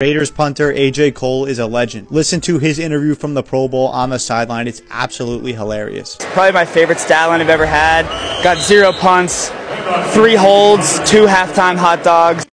Raiders punter AJ Cole is a legend. Listen to his interview from the Pro Bowl on the sideline. It's absolutely hilarious. It's Probably my favorite stat line I've ever had. Got zero punts, three holds, two halftime hot dogs.